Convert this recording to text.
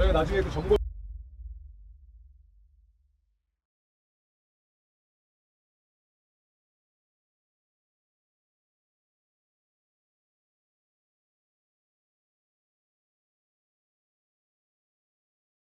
저희가 나중에 그 정보